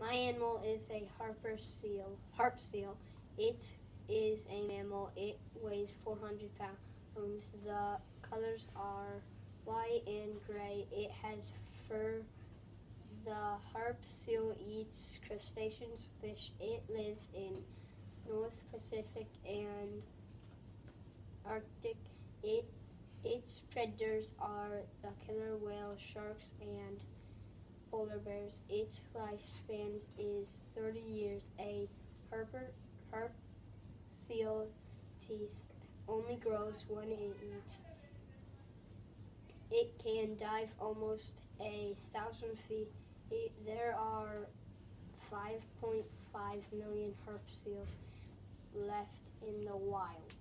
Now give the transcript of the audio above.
My animal is a harper seal. Harp seal. It is a mammal. It weighs 400 pounds. The colors are white and gray. It has fur. The harp seal eats crustaceans, fish. It lives in North Pacific and Arctic. It its predators are the killer whale, sharks, and polar bears. Its lifespan is 30 years. A harp seal teeth only grows when it eats. It can dive almost a thousand feet. It, there are 5.5 million harp seals left in the wild.